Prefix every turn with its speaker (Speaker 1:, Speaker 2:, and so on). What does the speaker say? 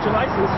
Speaker 1: got your license.